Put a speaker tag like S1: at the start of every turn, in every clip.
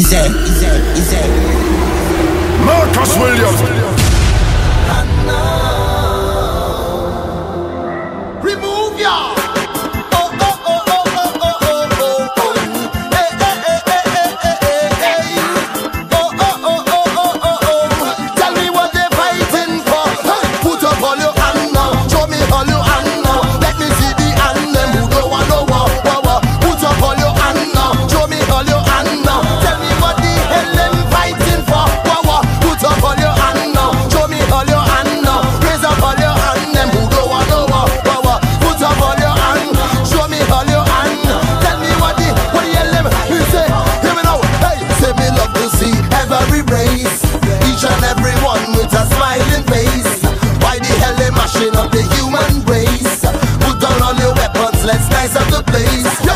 S1: Is that? Is that? Is
S2: that? Marcus Williams. destruction of the human race. Put down all your weapons, let's nice up the place.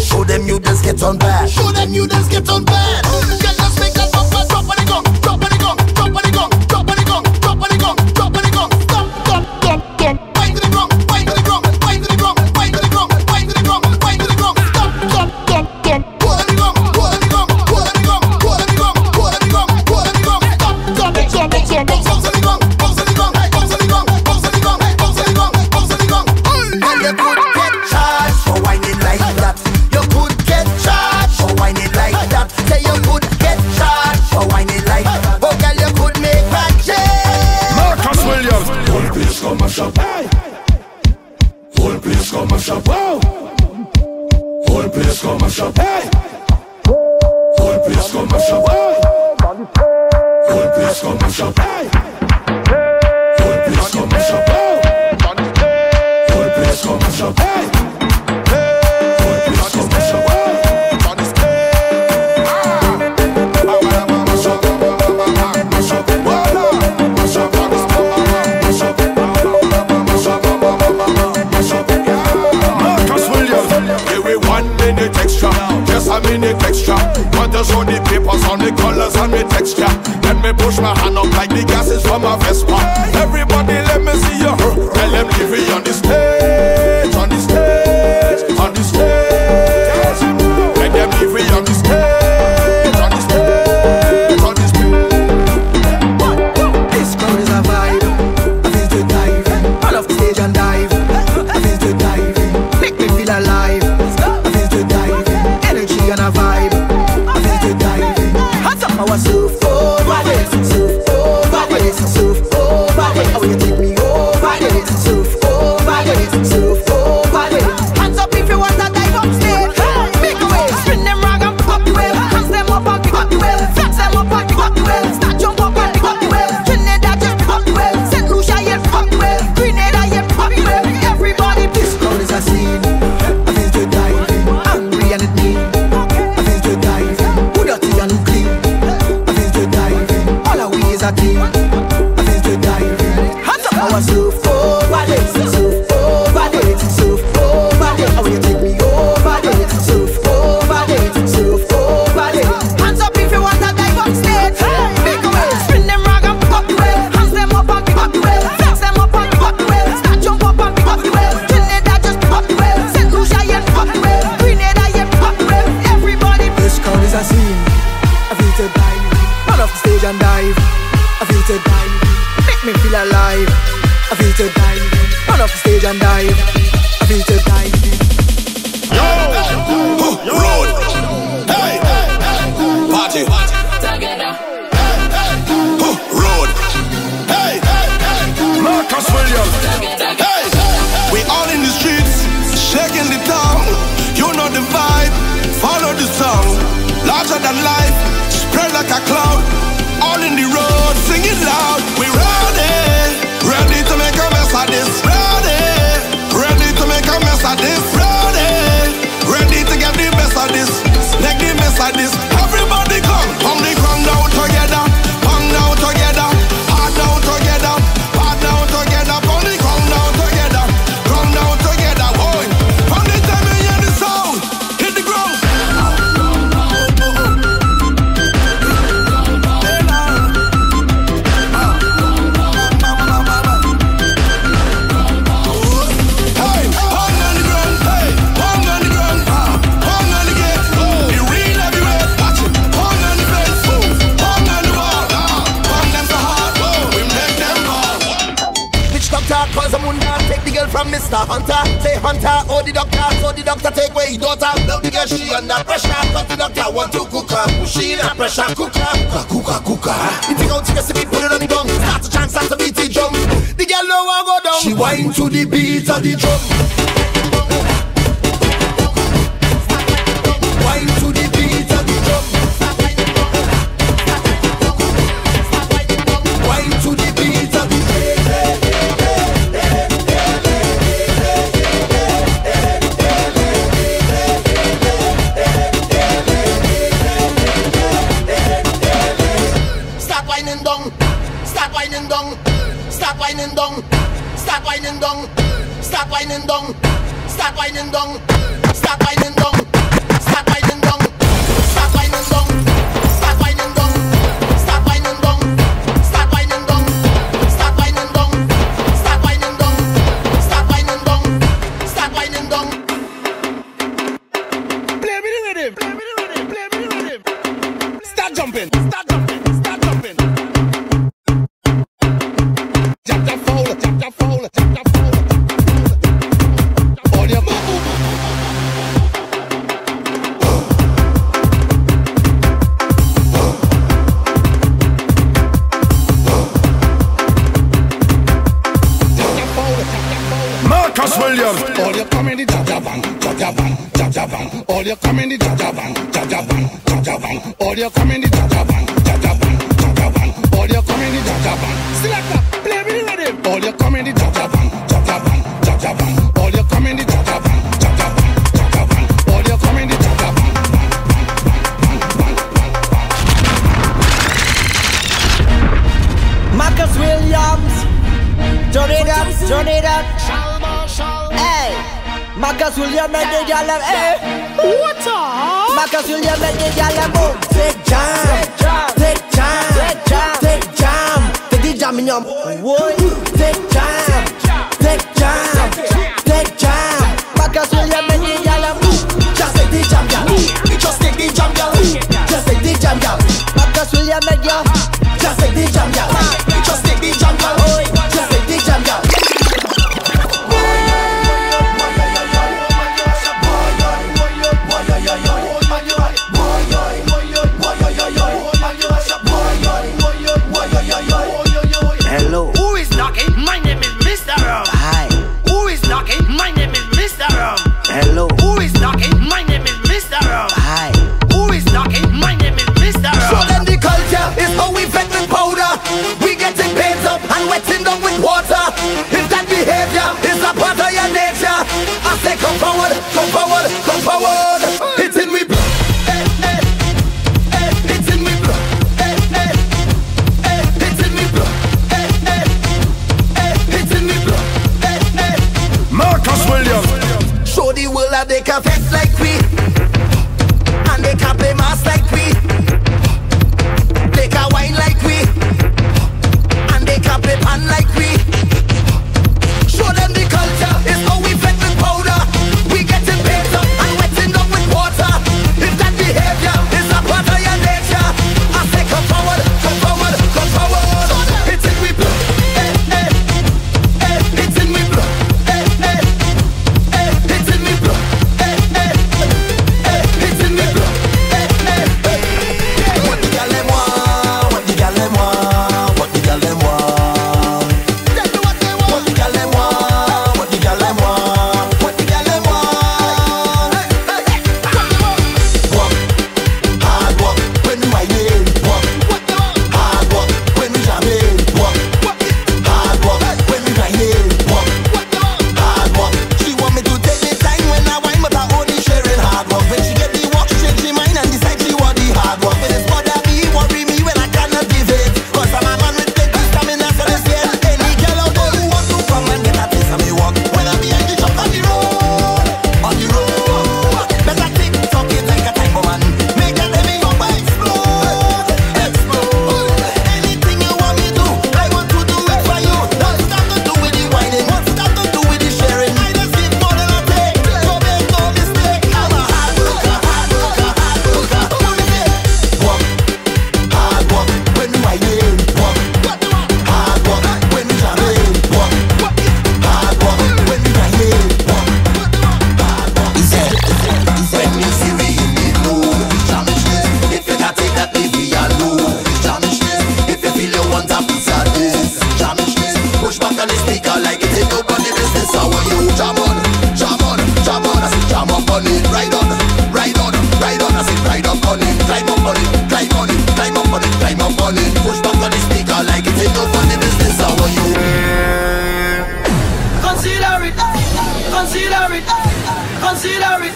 S2: Show them you just get on bad. Show them you just get on
S1: bad. push my hand up like the gases from a Vespa. for the doctor, so the doctor take away his daughter. Now the girl she under pressure, cause the doctor want to cook her. She in a pressure cooker, cooker, cooker, cooker. It take out chicken, see put it on the gum. Start a chance, start to beat the drum. The girl no one go down. She whine to the beat of the drum.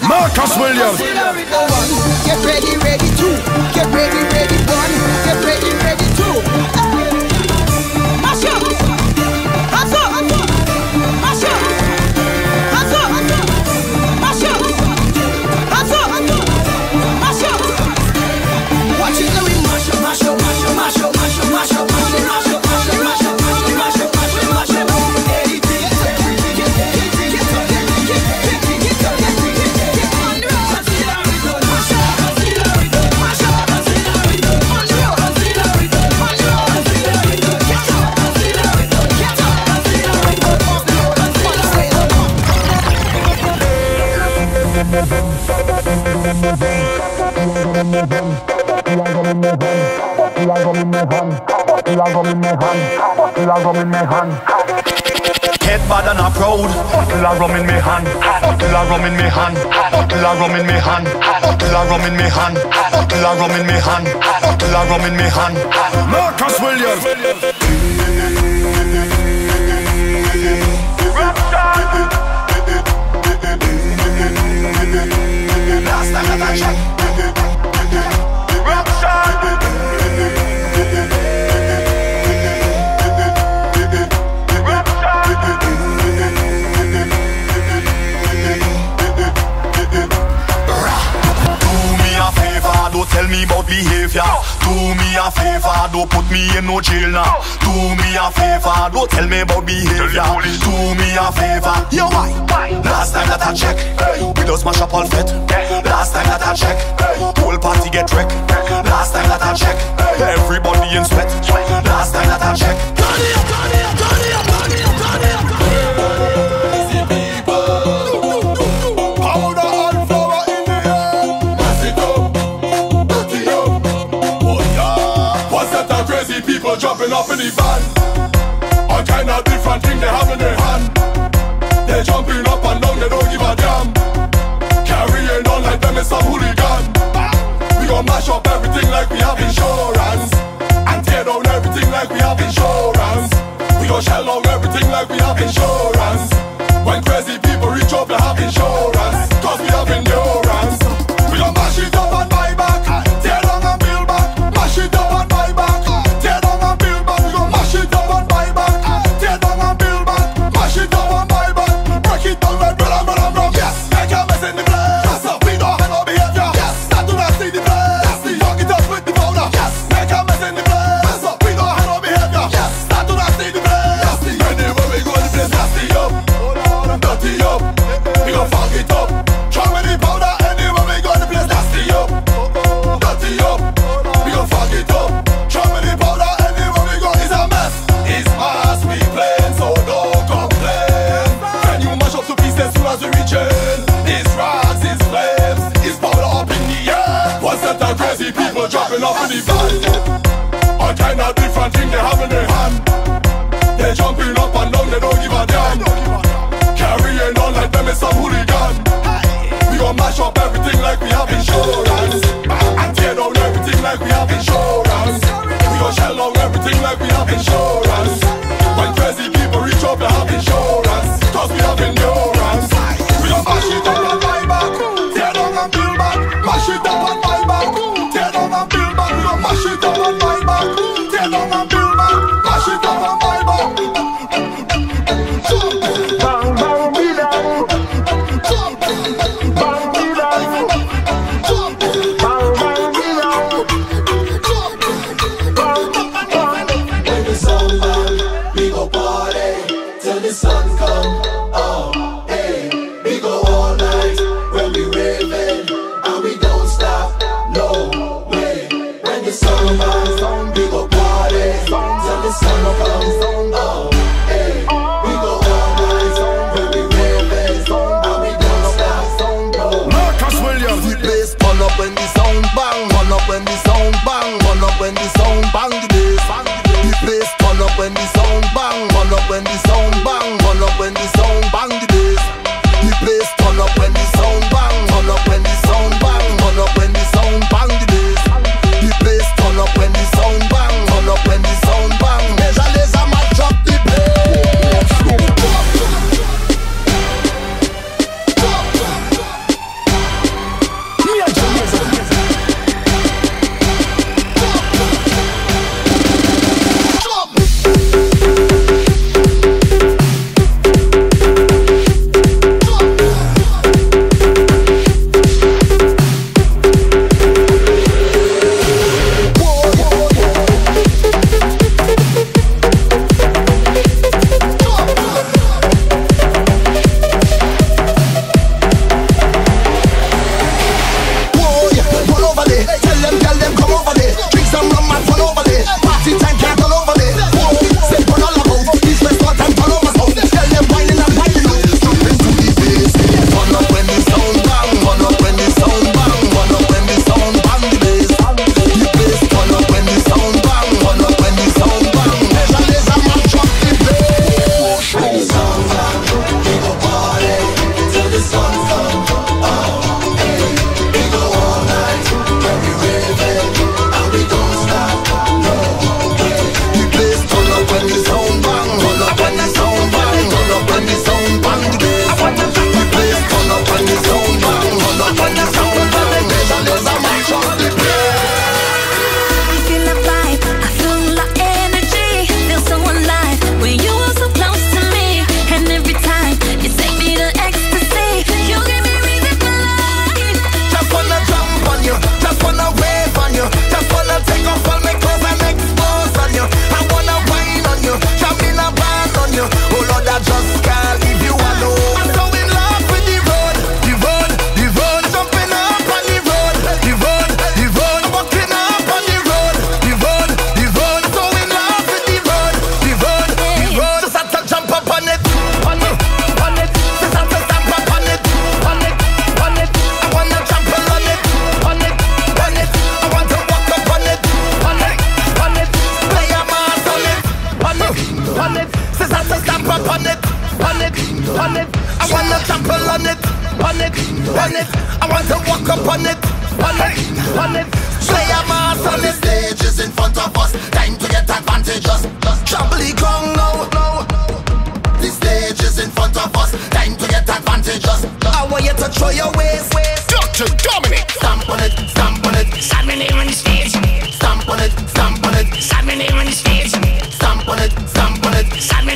S2: Marcus Williams.
S1: Get ready, ready, two. Get ready, ready, one. Get ready, ready, two. Ah. me hand, feel I in hand, I in me hand, feel I got in me hand.
S3: Head bad and I'm proud. Rum in me hand, till I rum in me hand, till I rum in me hand, till I rum in me hand, till I rum in me hand, till I rum in me hand.
S2: Marcus Williams.
S3: Rasta, tell me about behavior. Do me a favor, don't put me in no jail now. Do me a favor, don't tell me about behavior. Do me a favor, yo why? Last time that I check, we don't smash up all fit. Last time that I check, whole party get wrecked. Last time that I check, everybody in sweat. Last time that I check, turn it up, turn it up, turn it up.
S2: Company. van off in the vibe. All kind of different things they have in their hand. They jumping up and down, they don't give a damn. Carrying on like them is some hooligan. We gon' mash up everything like we have insurance. And tear down everything like we have insurance. We gon' shell out everything like we have insurance. Bye.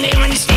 S2: It.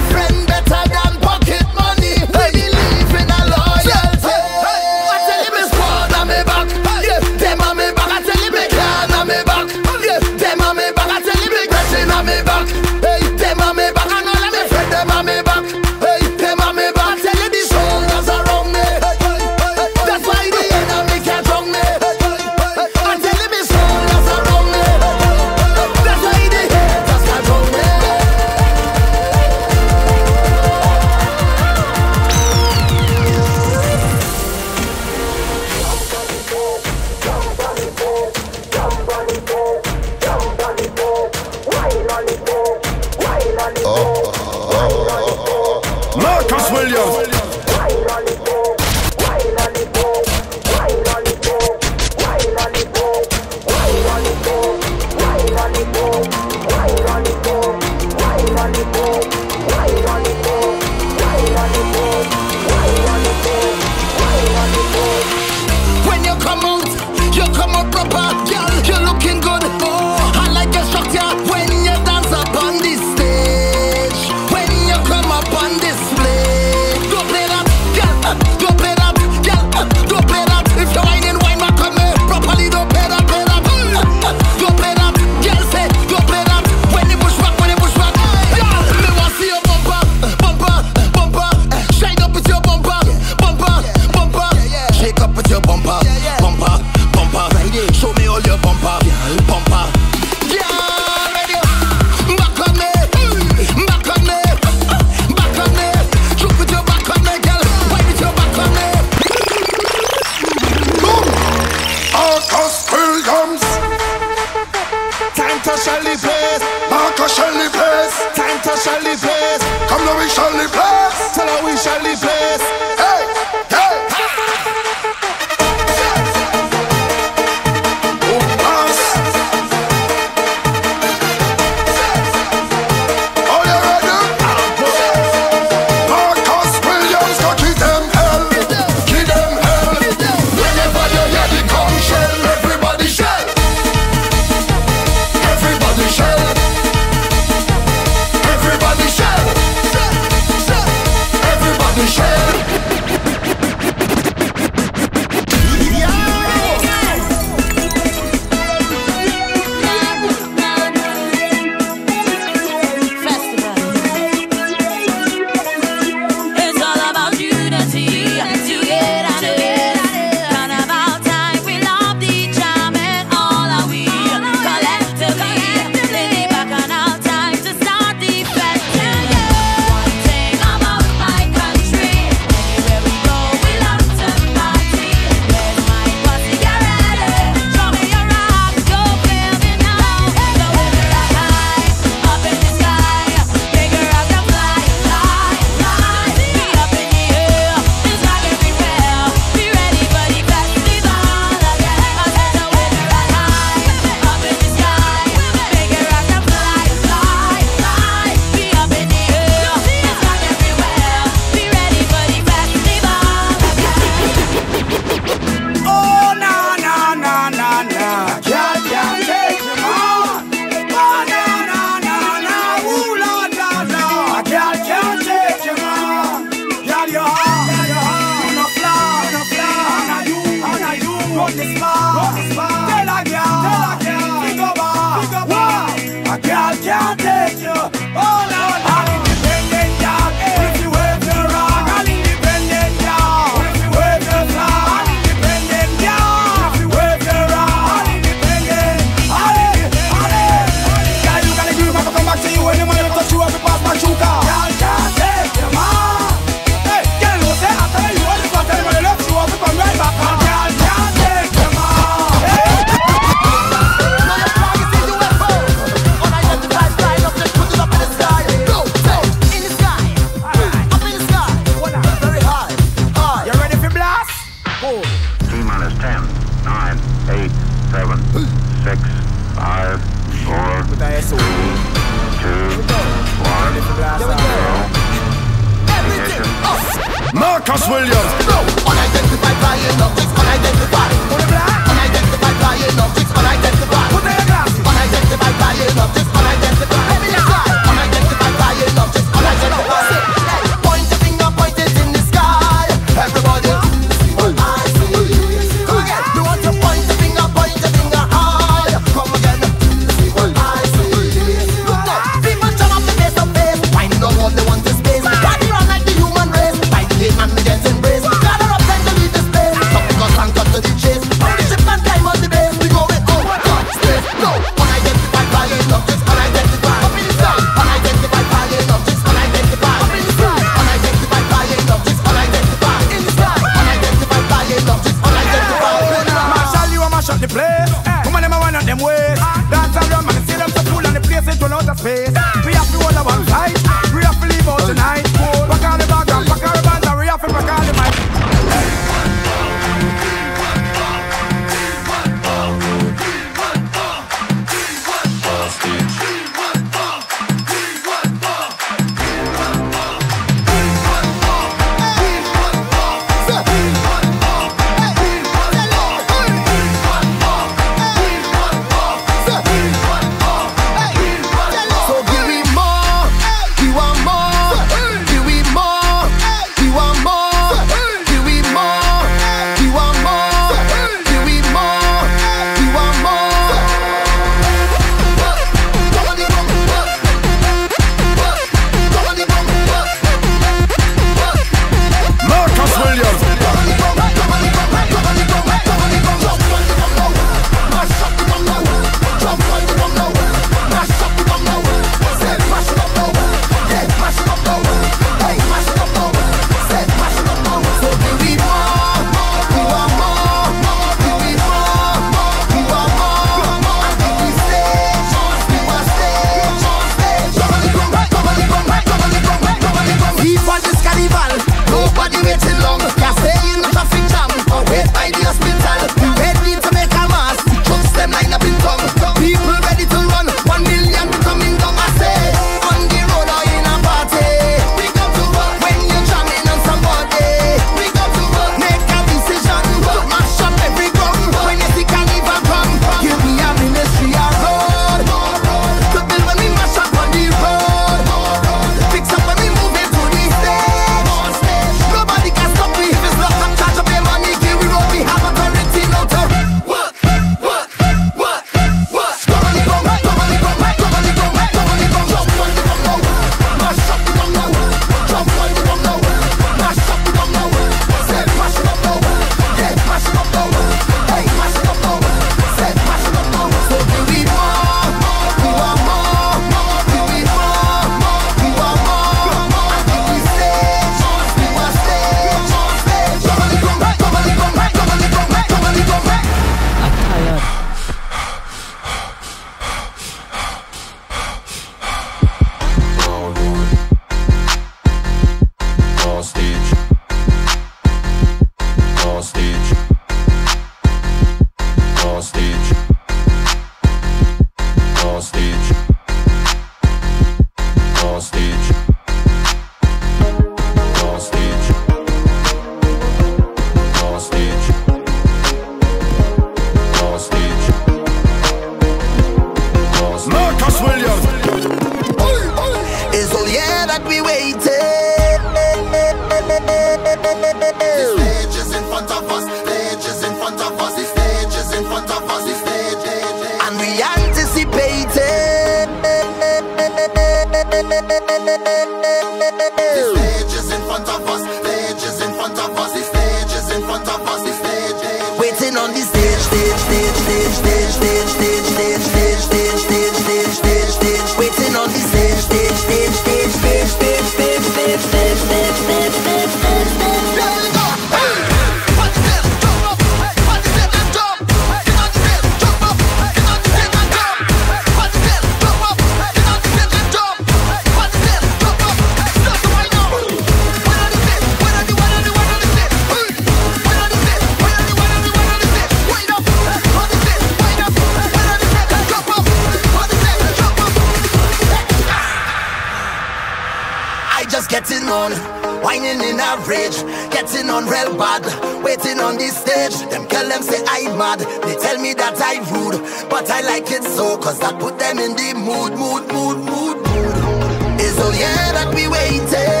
S4: Stage. Them girl them say I mad, they tell me that I rude, but I like it so, cause that put them in the mood, mood, mood, mood, mood. It's all yeah that we waited.